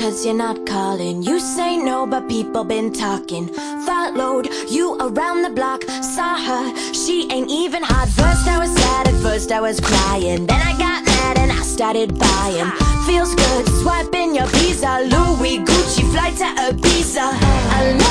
cause you're not calling. You say no, but people been talking. Followed you around the block, saw her, she ain't even hot. First I was sad, at first I was crying. Then I got mad and I started buying. Feels good, swiping your visa. Louis Gucci flight to Ibiza. I love